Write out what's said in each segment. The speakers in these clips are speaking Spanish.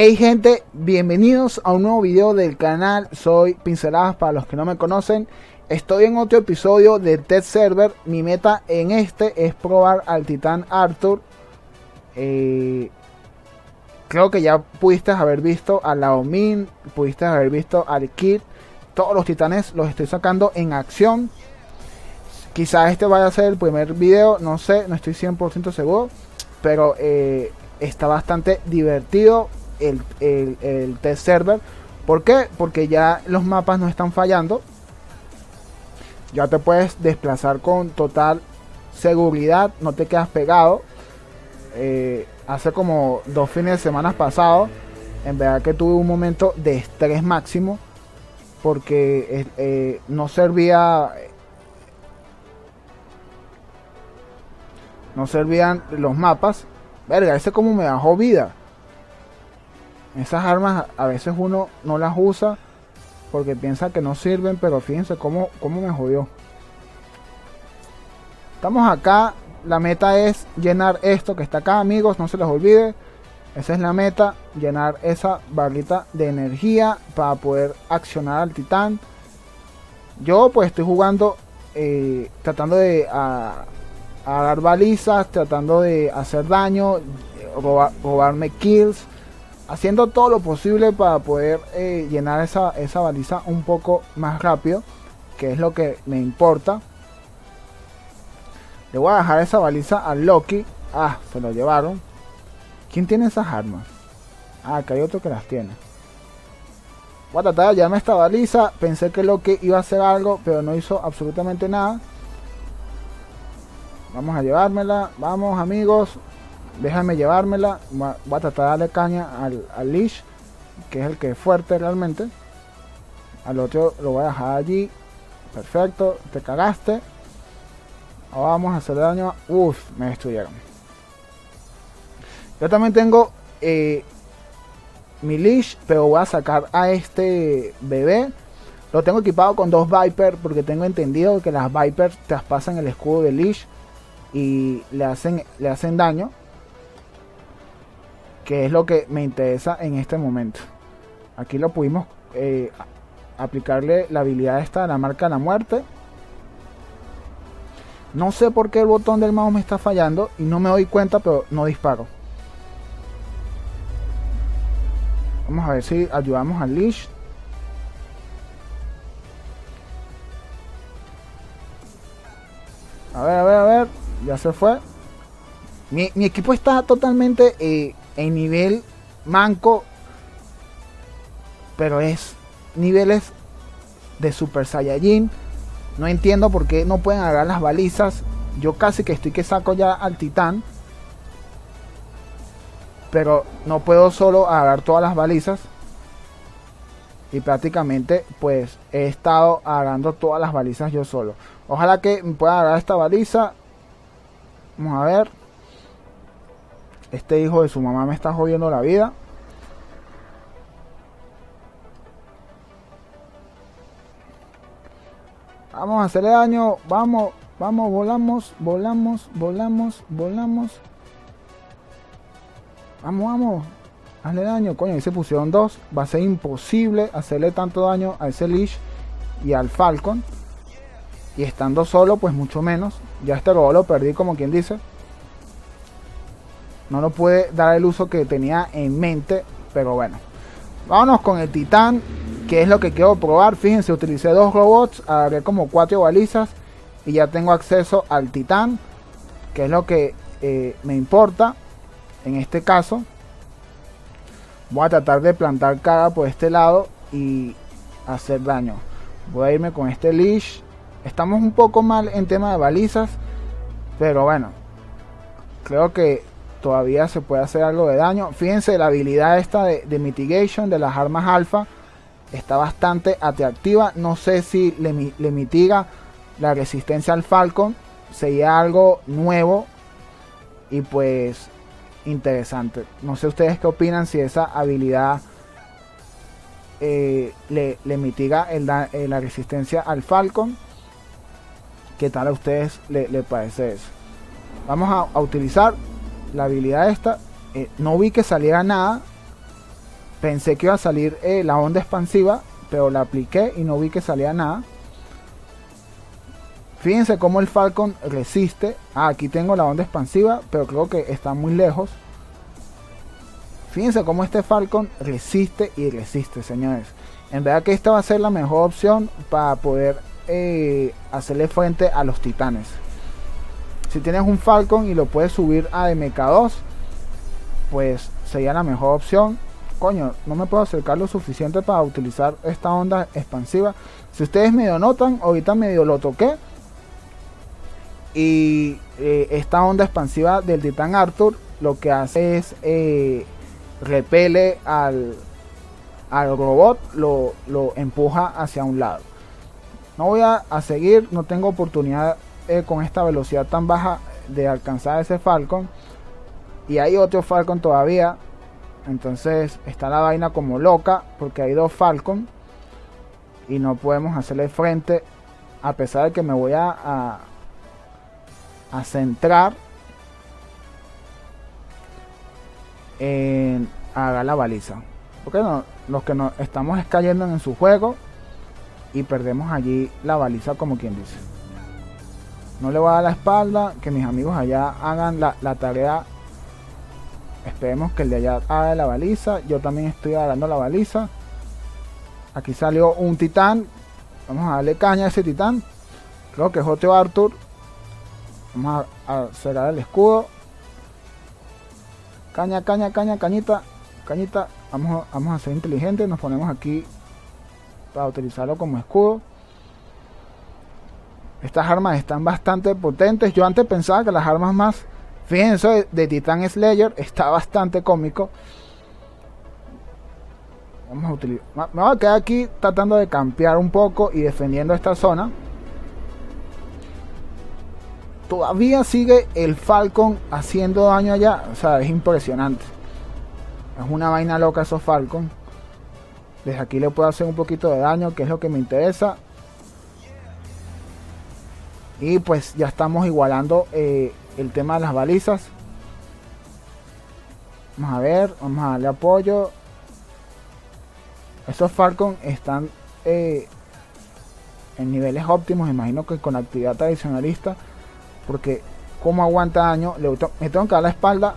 Hey gente, bienvenidos a un nuevo video del canal, soy Pinceladas para los que no me conocen. Estoy en otro episodio de Test Server, mi meta en este es probar al Titán Arthur. Eh, Creo que ya pudiste haber visto a Laomin, pudiste haber visto al Kid. Todos los titanes los estoy sacando en acción. Quizás este vaya a ser el primer video, no sé, no estoy 100% seguro Pero eh, está bastante divertido el, test server. ¿Por qué? Porque ya los mapas no están fallando. Ya te puedes desplazar con total seguridad, no te quedas pegado. Eh, hace como dos fines de semana pasados, en verdad que tuve un momento de estrés máximo porque eh, no servía no servían los mapas verga ese como me bajó vida esas armas a veces uno no las usa porque piensa que no sirven, pero fíjense cómo, cómo me jodió. Estamos acá, la meta es llenar esto que está acá, amigos, no se les olvide. Esa es la meta, llenar esa barrita de energía para poder accionar al titán. Yo pues estoy jugando, eh, tratando de a, dar balizas, tratando de hacer daño, robarme kills haciendo todo lo posible para poder eh, llenar esa, esa baliza un poco más rápido, que es lo que me importa. Le voy a dejar esa baliza a Loki. Ah, se lo llevaron. ¿Quién tiene esas armas? Ah, que hay otro que las tiene. Voy a tratar de llevarme esta baliza. Pensé que Loki iba a hacer algo, pero no hizo absolutamente nada. Vamos a llevármela. Vamos amigos déjame llevármela. Voy a tratar de darle caña al, al leash, que es el que es fuerte realmente. Al otro lo voy a dejar allí. Perfecto, te cagaste. Ahora vamos a hacer daño. Uf, me destruyeron. Yo también tengo eh, mi leash, pero voy a sacar a este bebé. Lo tengo equipado con dos Viper porque tengo entendido que las Viper traspasan el escudo de leash y le hacen, le hacen daño que es lo que me interesa en este momento. Aquí lo pudimos eh, aplicarle la habilidad esta de la marca de la muerte. No sé por qué el botón del mouse me está fallando y no me doy cuenta, pero no disparo. Vamos a ver si ayudamos al Leash. A ver, a ver, a ver. Ya se fue. Mi, equipo está totalmente eh, en nivel manco, pero es niveles de Super Saiyajin. No entiendo por qué no pueden agarrar las balizas. Yo casi que estoy que saco ya al titán. Pero no puedo solo agarrar todas las balizas. Y prácticamente pues he estado agarrando todas las balizas yo solo. Ojalá que pueda agarrar esta baliza. Vamos a ver. Este hijo de su mamá me está jodiendo la vida. Vamos a hacerle daño. Vamos, vamos, volamos, volamos, volamos, volamos. Vamos, vamos. Hazle daño. Coño, ahí se pusieron dos. Va a ser imposible hacerle tanto daño a ese Leash y al Falcon. Y estando solo, pues mucho menos. Ya este robot lo perdí como quien dice. No lo puede dar el uso que tenía en mente, pero bueno. Vámonos con el titán, que es lo que quiero probar. Fíjense, utilicé dos robots, agarré como cuatro balizas y ya tengo acceso al titán, que es lo que eh, me importa en este caso. Voy a tratar de plantar cara por este lado y hacer daño. Voy a irme con este leash. Estamos un poco mal en tema de balizas, pero bueno, creo que todavía se puede hacer algo de daño. Fíjense, la habilidad esta de, mitigation de las armas alfa está bastante atractiva. No sé si le, mitiga la resistencia al Falcon. Sería algo nuevo y pues interesante. No sé ustedes qué opinan si esa habilidad eh, le, mitiga eh, la resistencia al Falcon. ¿Qué tal a ustedes le, parece eso? Vamos a utilizar la habilidad esta, eh, no vi que saliera nada. pensé que iba a salir eh, la onda expansiva, pero la apliqué y no vi que salía nada. Fíjense cómo el Falcon resiste. Ah, aquí tengo la onda expansiva, pero creo que está muy lejos. Fíjense cómo este Falcon resiste y resiste, señores. En verdad que esta va a ser la mejor opción para poder eh, hacerle frente a los titanes. Si tienes un Falcon y lo puedes subir a MK2, pues sería la mejor opción. Coño, no me puedo acercar lo suficiente para utilizar esta onda expansiva. Si ustedes medio notan, ahorita medio lo toqué. Y eh, esta onda expansiva del Titán Arthur lo que hace es eh, repele al, al robot, lo, lo, empuja hacia un lado. No voy a, seguir, no tengo oportunidad eh, con esta velocidad tan baja de alcanzar ese Falcon. Y hay otro Falcon todavía. Entonces está la vaina como loca porque hay dos Falcon. Y no podemos hacerle frente a pesar de que me voy a, a, centrar en haga la baliza. Porque no, los que nos estamos cayendo en su juego y perdemos allí la baliza como quien dice. No le voy a dar la espalda, que mis amigos allá hagan la, tarea. Esperemos que el de allá haga la baliza. Yo también estoy agarrando la baliza. Aquí salió un titán. Vamos a darle caña a ese titán. Creo que es otro Arthur. Vamos a, a cerrar el escudo. Caña, caña, caña, cañita. Cañita. Vamos, vamos a ser inteligentes. Nos ponemos aquí para utilizarlo como escudo. Estas armas están bastante potentes. Yo antes pensaba que las armas más... Fíjense, de, Titan Slayer está bastante cómico. Vamos a utilizar... Me voy a quedar aquí tratando de campear un poco y defendiendo esta zona. Todavía sigue el Falcon haciendo daño allá. O sea, es impresionante. Es una vaina loca esos Falcon. Desde aquí le puedo hacer un poquito de daño, que es lo que me interesa. Y pues ya estamos igualando eh, el tema de las balizas. Vamos a ver, vamos a darle apoyo. Estos Falcon están eh, en niveles óptimos, imagino que con actividad tradicionalista. Porque como aguanta daño, le, me tengo que dar la espalda.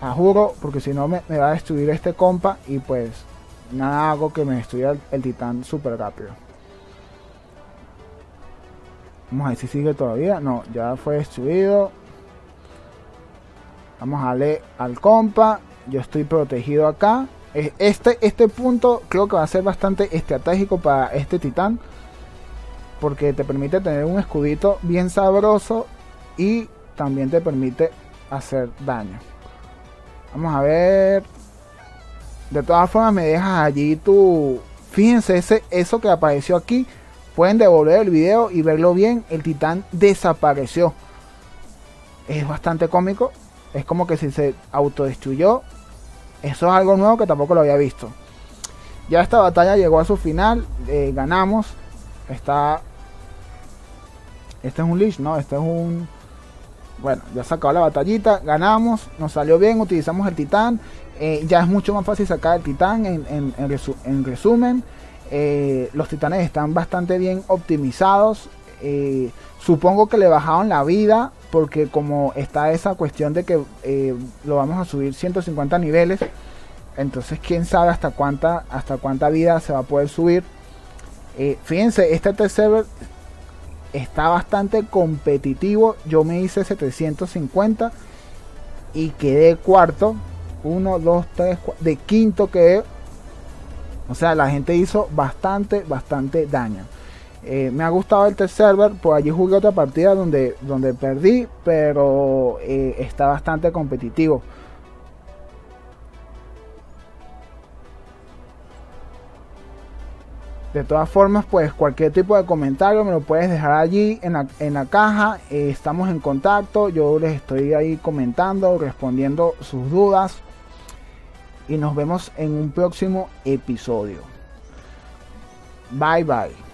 A juro, porque si no me, va a destruir este compa. Y pues nada hago que me destruya el titán súper rápido. Vamos a ver si sigue todavía. No, ya fue destruido. Vamos a darle al compa. Yo estoy protegido acá. Este, este punto creo que va a ser bastante estratégico para este titán. Porque te permite tener un escudito bien sabroso. Y también te permite hacer daño. Vamos a ver. De todas formas me dejas allí tu... Fíjense ese, eso que apareció aquí Pueden devolver el video y verlo bien. El titán desapareció. Es bastante cómico. Es como que si se autodestruyó. Eso es algo nuevo que tampoco lo había visto. Ya esta batalla llegó a su final. Eh, ganamos. Está. Este es un leash, ¿no? Este es un. Bueno, ya sacado la batallita. Ganamos. Nos salió bien. Utilizamos el titán. Eh, ya es mucho más fácil sacar el titán en, en resumen. Eh, los titanes están bastante bien optimizados. Eh, supongo que le bajaron la vida porque como está esa cuestión de que eh, lo vamos a subir 150 niveles, entonces quién sabe hasta cuánta hasta cuánta vida se va a poder subir. fíjense, este tercer está bastante competitivo. Yo me hice 750 y quedé cuarto. 1, 2, 3, de quinto quedé o sea, la gente hizo bastante, bastante daño. Eh, me ha gustado el test server, por allí jugué otra partida donde, donde perdí, pero eh, está bastante competitivo. De todas formas, pues cualquier tipo de comentario me lo puedes dejar allí en la, caja. Eh, estamos en contacto. Yo les estoy ahí comentando, respondiendo sus dudas y nos vemos en un próximo episodio. Bye bye.